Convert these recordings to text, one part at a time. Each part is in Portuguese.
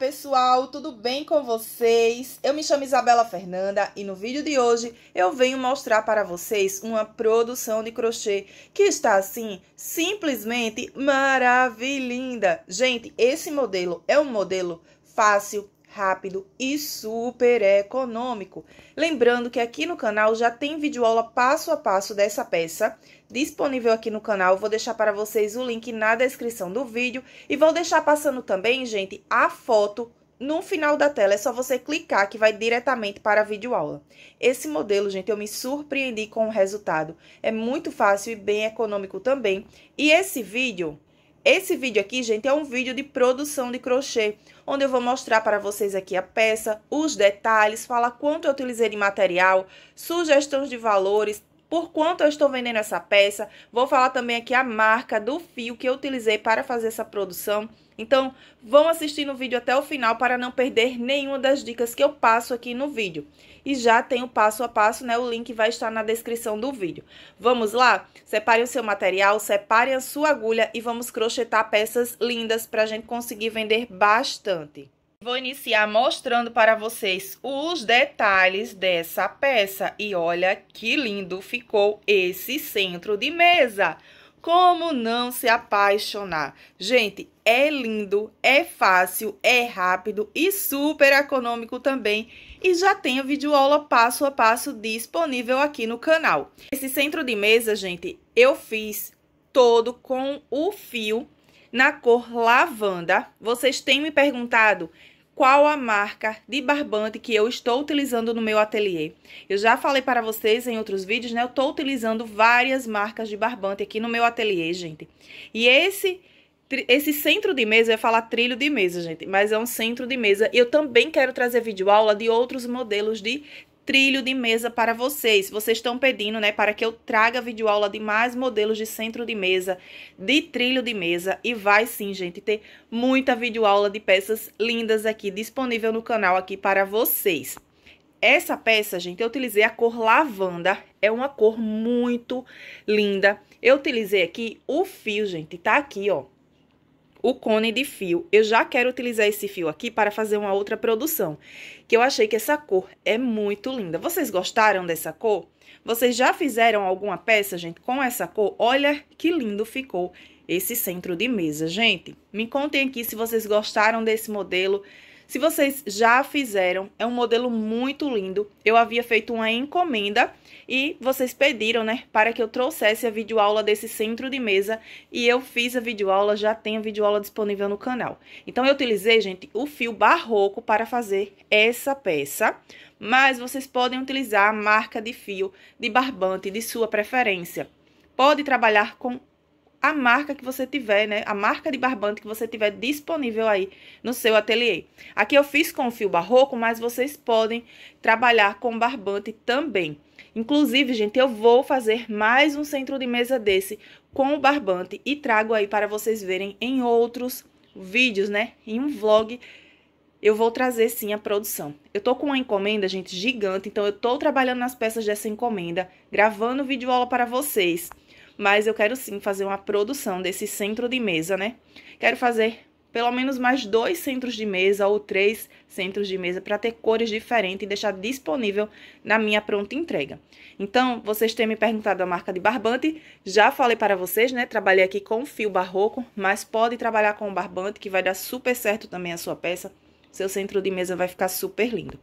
pessoal, tudo bem com vocês? Eu me chamo Isabela Fernanda e no vídeo de hoje eu venho mostrar para vocês uma produção de crochê que está assim simplesmente maravilhinda. Gente, esse modelo é um modelo fácil, rápido e super econômico. Lembrando que aqui no canal já tem vídeo aula passo a passo dessa peça disponível aqui no canal. Vou deixar para vocês o link na descrição do vídeo e vou deixar passando também, gente, a foto no final da tela. É só você clicar que vai diretamente para a videoaula. Esse modelo, gente, eu me surpreendi com o resultado. É muito fácil e bem econômico também. E esse vídeo esse vídeo aqui, gente, é um vídeo de produção de crochê, onde eu vou mostrar para vocês aqui a peça, os detalhes, falar quanto eu utilizei de material, sugestões de valores, por quanto eu estou vendendo essa peça. Vou falar também aqui a marca do fio que eu utilizei para fazer essa produção. Então, vão assistir no vídeo até o final para não perder nenhuma das dicas que eu passo aqui no vídeo. E já tem o passo a passo, né? O link vai estar na descrição do vídeo. Vamos lá? Separe o seu material, separe a sua agulha e vamos crochetar peças lindas para a gente conseguir vender bastante. Vou iniciar mostrando para vocês os detalhes dessa peça. E olha que lindo ficou esse centro de mesa. Como não se apaixonar? Gente, é lindo, é fácil, é rápido e super econômico também. E já tem a videoaula passo a passo disponível aqui no canal. Esse centro de mesa, gente, eu fiz todo com o fio na cor lavanda. Vocês têm me perguntado qual a marca de barbante que eu estou utilizando no meu ateliê. Eu já falei para vocês em outros vídeos, né? Eu estou utilizando várias marcas de barbante aqui no meu ateliê, gente. E esse esse centro de mesa, eu ia falar trilho de mesa, gente, mas é um centro de mesa. Eu também quero trazer vídeo aula de outros modelos de trilho de mesa para vocês. Vocês estão pedindo, né, para que eu traga videoaula de mais modelos de centro de mesa, de trilho de mesa. E vai sim, gente, ter muita videoaula de peças lindas aqui disponível no canal aqui para vocês. Essa peça, gente, eu utilizei a cor lavanda, é uma cor muito linda. Eu utilizei aqui o fio, gente, tá aqui, ó, o cone de fio. Eu já quero utilizar esse fio aqui para fazer uma outra produção, que eu achei que essa cor é muito linda. Vocês gostaram dessa cor? Vocês já fizeram alguma peça, gente, com essa cor? Olha que lindo ficou esse centro de mesa, gente. Me contem aqui se vocês gostaram desse modelo, se vocês já fizeram, é um modelo muito lindo. Eu havia feito uma encomenda e vocês pediram, né, para que eu trouxesse a videoaula desse centro de mesa e eu fiz a videoaula, já tem a videoaula disponível no canal. Então, eu utilizei, gente, o fio barroco para fazer essa peça, mas vocês podem utilizar a marca de fio de barbante de sua preferência. Pode trabalhar com a marca que você tiver, né? A marca de barbante que você tiver disponível aí no seu ateliê. Aqui eu fiz com fio barroco, mas vocês podem trabalhar com barbante também. Inclusive, gente, eu vou fazer mais um centro de mesa desse com o barbante e trago aí para vocês verem em outros vídeos, né? Em um vlog eu vou trazer sim a produção. Eu tô com uma encomenda, gente, gigante, então eu tô trabalhando nas peças dessa encomenda, gravando vídeo aula para vocês mas eu quero sim fazer uma produção desse centro de mesa, né? Quero fazer pelo menos mais dois centros de mesa ou três centros de mesa para ter cores diferentes e deixar disponível na minha pronta entrega. Então, vocês têm me perguntado a marca de barbante, já falei para vocês, né? Trabalhei aqui com fio barroco, mas pode trabalhar com barbante que vai dar super certo também a sua peça. Seu centro de mesa vai ficar super lindo.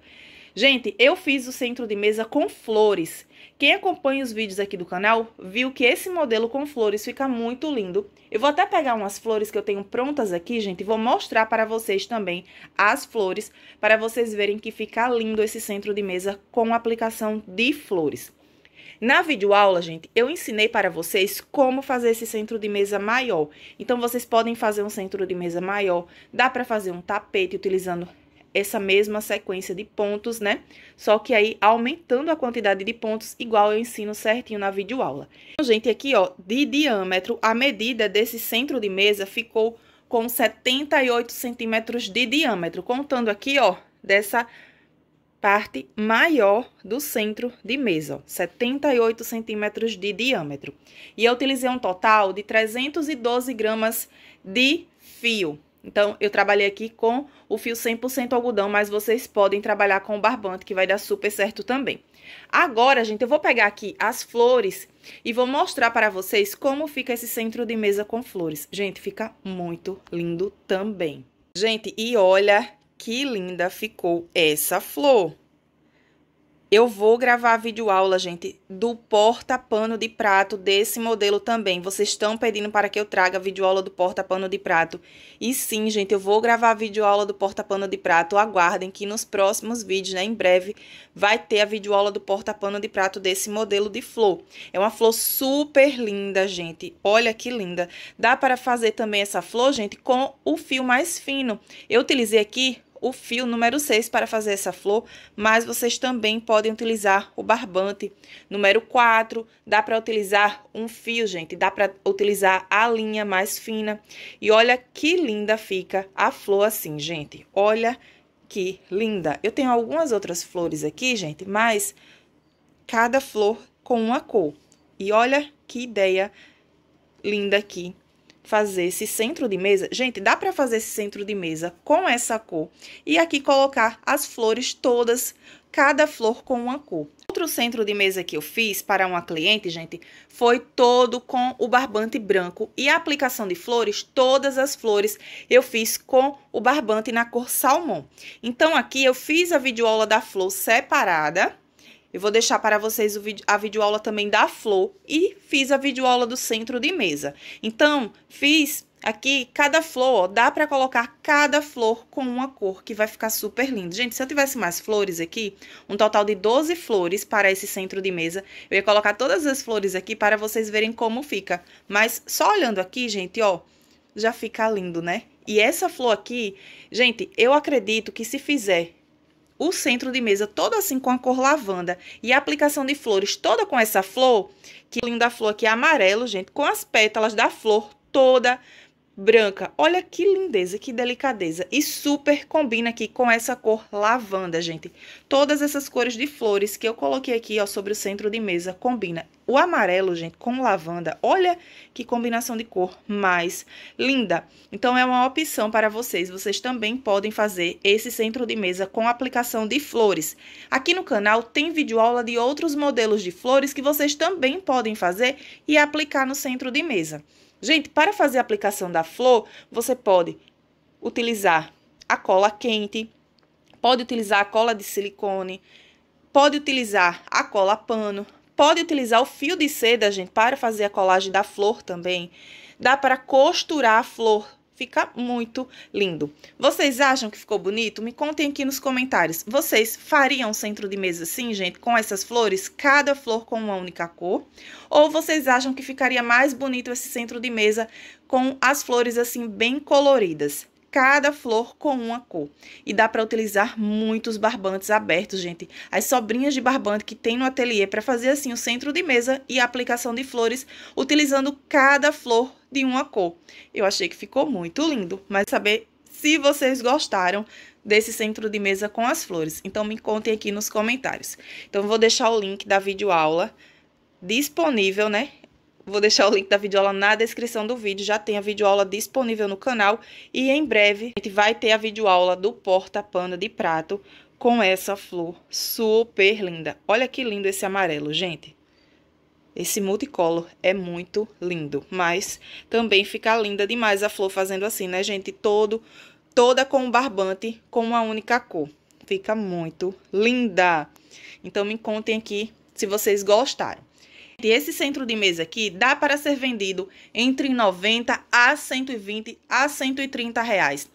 Gente, eu fiz o centro de mesa com flores. Quem acompanha os vídeos aqui do canal viu que esse modelo com flores fica muito lindo. Eu vou até pegar umas flores que eu tenho prontas aqui, gente, e vou mostrar para vocês também as flores, para vocês verem que fica lindo esse centro de mesa com aplicação de flores. Na videoaula, gente, eu ensinei para vocês como fazer esse centro de mesa maior. Então, vocês podem fazer um centro de mesa maior, dá para fazer um tapete utilizando essa mesma sequência de pontos, né? Só que aí aumentando a quantidade de pontos, igual eu ensino certinho na videoaula. Então, gente, aqui, ó, de diâmetro, a medida desse centro de mesa ficou com 78 centímetros de diâmetro, contando aqui, ó, dessa parte maior do centro de mesa, ó, 78 centímetros de diâmetro. E eu utilizei um total de 312 gramas de fio. Então, eu trabalhei aqui com o fio 100% algodão, mas vocês podem trabalhar com o barbante, que vai dar super certo também. Agora, gente, eu vou pegar aqui as flores e vou mostrar para vocês como fica esse centro de mesa com flores. Gente, fica muito lindo também. Gente, e olha que linda ficou essa flor. Eu vou gravar a videoaula, gente, do porta-pano de prato desse modelo também. Vocês estão pedindo para que eu traga a videoaula do porta-pano de prato. E sim, gente, eu vou gravar a videoaula do porta-pano de prato. Aguardem que nos próximos vídeos, né, em breve, vai ter a videoaula do porta-pano de prato desse modelo de flor. É uma flor super linda, gente. Olha que linda. Dá para fazer também essa flor, gente, com o fio mais fino. Eu utilizei aqui o fio número 6 para fazer essa flor, mas vocês também podem utilizar o barbante. Número 4, dá para utilizar um fio, gente, dá para utilizar a linha mais fina. E olha que linda fica a flor assim, gente. Olha que linda. Eu tenho algumas outras flores aqui, gente, mas cada flor com uma cor. E olha que ideia linda aqui fazer esse centro de mesa. Gente, dá para fazer esse centro de mesa com essa cor e aqui colocar as flores todas, cada flor com uma cor. Outro centro de mesa que eu fiz para uma cliente, gente, foi todo com o barbante branco e a aplicação de flores, todas as flores eu fiz com o barbante na cor salmão. Então aqui eu fiz a videoaula da flor separada, eu vou deixar para vocês a videoaula também da flor e fiz a videoaula do centro de mesa. Então, fiz aqui cada flor, ó, dá para colocar cada flor com uma cor, que vai ficar super lindo. Gente, se eu tivesse mais flores aqui, um total de 12 flores para esse centro de mesa, eu ia colocar todas as flores aqui para vocês verem como fica. Mas só olhando aqui, gente, ó, já fica lindo, né? E essa flor aqui, gente, eu acredito que se fizer o centro de mesa todo assim com a cor lavanda e a aplicação de flores toda com essa flor, que linda flor aqui é amarelo, gente, com as pétalas da flor toda branca. Olha que lindeza, que delicadeza. E super combina aqui com essa cor lavanda, gente. Todas essas cores de flores que eu coloquei aqui, ó, sobre o centro de mesa, combina. O amarelo, gente, com lavanda, olha que combinação de cor mais linda. Então, é uma opção para vocês. Vocês também podem fazer esse centro de mesa com aplicação de flores. Aqui no canal tem vídeo aula de outros modelos de flores que vocês também podem fazer e aplicar no centro de mesa. Gente, para fazer a aplicação da flor, você pode utilizar a cola quente, pode utilizar a cola de silicone, pode utilizar a cola pano, pode utilizar o fio de seda, gente, para fazer a colagem da flor também. Dá para costurar a flor Fica muito lindo. Vocês acham que ficou bonito? Me contem aqui nos comentários. Vocês fariam centro de mesa assim, gente, com essas flores, cada flor com uma única cor? Ou vocês acham que ficaria mais bonito esse centro de mesa com as flores assim bem coloridas? Cada flor com uma cor. E dá para utilizar muitos barbantes abertos, gente. As sobrinhas de barbante que tem no ateliê para fazer assim o centro de mesa e a aplicação de flores, utilizando cada flor de uma cor. Eu achei que ficou muito lindo, mas saber se vocês gostaram desse centro de mesa com as flores. Então me contem aqui nos comentários. Então vou deixar o link da videoaula disponível, né? Vou deixar o link da videoaula na descrição do vídeo, já tem a videoaula disponível no canal e em breve a gente vai ter a videoaula do porta-pano de prato com essa flor super linda. Olha que lindo esse amarelo, gente. Esse multicolor é muito lindo, mas também fica linda demais a flor fazendo assim, né, gente? Todo, toda com um barbante com uma única cor. Fica muito linda. Então, me contem aqui se vocês gostaram. Esse centro de mesa aqui dá para ser vendido entre 90 a 120 a 130 reais.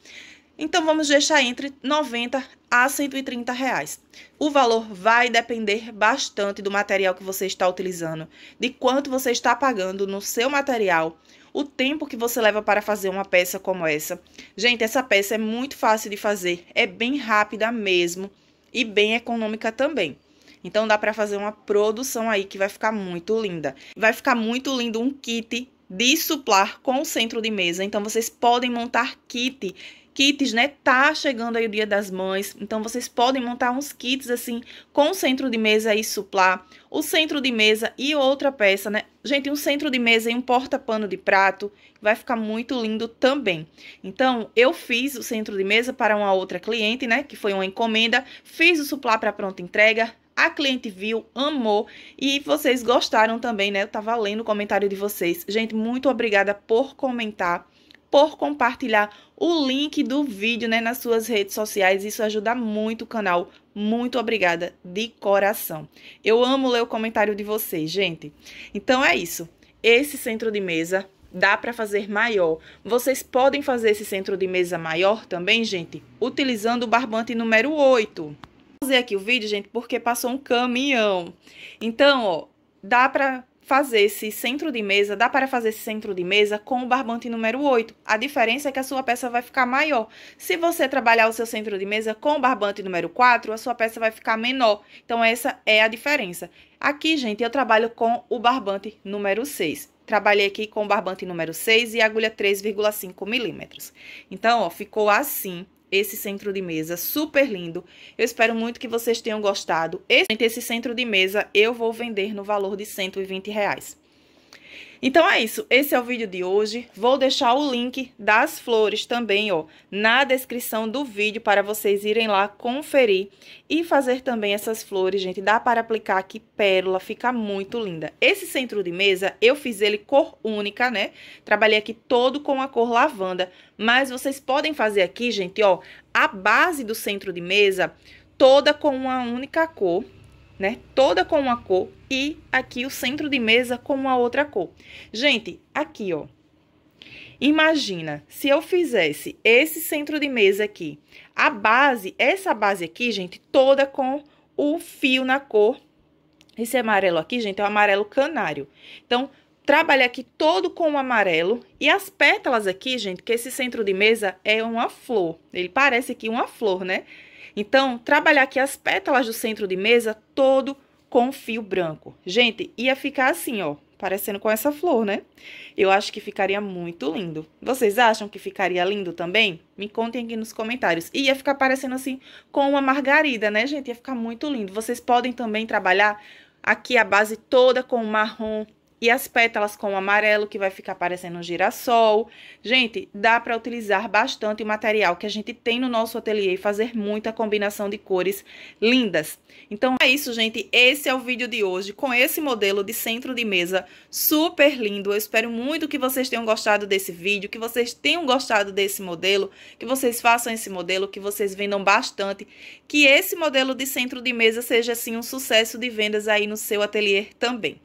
Então, vamos deixar entre 90 a 130 reais. O valor vai depender bastante do material que você está utilizando, de quanto você está pagando no seu material, o tempo que você leva para fazer uma peça como essa. Gente, essa peça é muito fácil de fazer, é bem rápida mesmo e bem econômica também. Então dá para fazer uma produção aí que vai ficar muito linda. Vai ficar muito lindo um kit de suplar com o centro de mesa. Então vocês podem montar kit kits, né? Tá chegando aí o Dia das Mães, então vocês podem montar uns kits assim com o centro de mesa e suplar, o centro de mesa e outra peça, né? gente, um centro de mesa e um porta-pano de prato, vai ficar muito lindo também. Então, eu fiz o centro de mesa para uma outra cliente, né, que foi uma encomenda, fiz o suplá para pronta entrega, a cliente viu, amou e vocês gostaram também, né? Eu tava lendo o comentário de vocês. Gente, muito obrigada por comentar, por compartilhar o link do vídeo, né, nas suas redes sociais. Isso ajuda muito o canal. Muito obrigada de coração. Eu amo ler o comentário de vocês, gente. Então é isso. Esse centro de mesa dá para fazer maior. Vocês podem fazer esse centro de mesa maior também, gente, utilizando o barbante número 8 fazer aqui o vídeo, gente, porque passou um caminhão. Então, ó, dá pra fazer esse centro de mesa, dá para fazer esse centro de mesa com o barbante número 8. A diferença é que a sua peça vai ficar maior. Se você trabalhar o seu centro de mesa com o barbante número 4, a sua peça vai ficar menor. Então, essa é a diferença. Aqui, gente, eu trabalho com o barbante número 6. Trabalhei aqui com o barbante número 6 e agulha 3,5 milímetros. Então, ó, ficou assim esse centro de mesa super lindo. Eu espero muito que vocês tenham gostado. Esse, esse centro de mesa eu vou vender no valor de 120 reais. Então é isso, esse é o vídeo de hoje. Vou deixar o link das flores também, ó, na descrição do vídeo para vocês irem lá conferir e fazer também essas flores, gente. Dá para aplicar aqui pérola, fica muito linda. Esse centro de mesa, eu fiz ele cor única, né? Trabalhei aqui todo com a cor lavanda, mas vocês podem fazer aqui, gente, ó, a base do centro de mesa toda com uma única cor, né? Toda com uma cor e aqui o centro de mesa com uma outra cor. Gente, aqui, ó. Imagina, se eu fizesse esse centro de mesa aqui, a base, essa base aqui, gente, toda com o fio na cor. Esse amarelo aqui, gente, é o amarelo canário. Então, trabalhei aqui todo com o amarelo. E as pétalas aqui, gente, que esse centro de mesa é uma flor. Ele parece aqui uma flor, né? Então, trabalhar aqui as pétalas do centro de mesa todo com fio branco. Gente, ia ficar assim, ó, parecendo com essa flor, né? Eu acho que ficaria muito lindo. Vocês acham que ficaria lindo também? Me contem aqui nos comentários. E ia ficar parecendo assim com uma margarida, né, gente? Ia ficar muito lindo. Vocês podem também trabalhar aqui a base toda com marrom e as pétalas com amarelo, que vai ficar parecendo um girassol. Gente, dá para utilizar bastante o material que a gente tem no nosso ateliê e fazer muita combinação de cores lindas. Então é isso, gente. Esse é o vídeo de hoje com esse modelo de centro de mesa super lindo. Eu espero muito que vocês tenham gostado desse vídeo, que vocês tenham gostado desse modelo, que vocês façam esse modelo, que vocês vendam bastante, que esse modelo de centro de mesa seja, assim, um sucesso de vendas aí no seu ateliê também.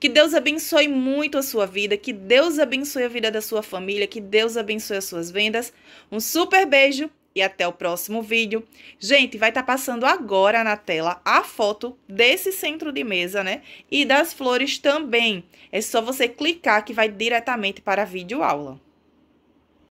Que Deus abençoe muito a sua vida, que Deus abençoe a vida da sua família, que Deus abençoe as suas vendas. Um super beijo e até o próximo vídeo. Gente, vai estar tá passando agora na tela a foto desse centro de mesa, né? E das flores também. É só você clicar que vai diretamente para a videoaula.